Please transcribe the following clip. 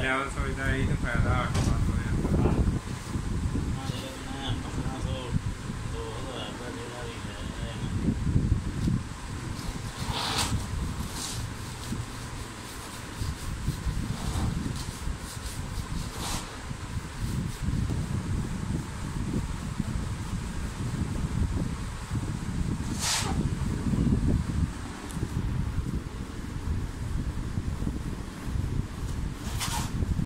Leva essa ideia aí, dar,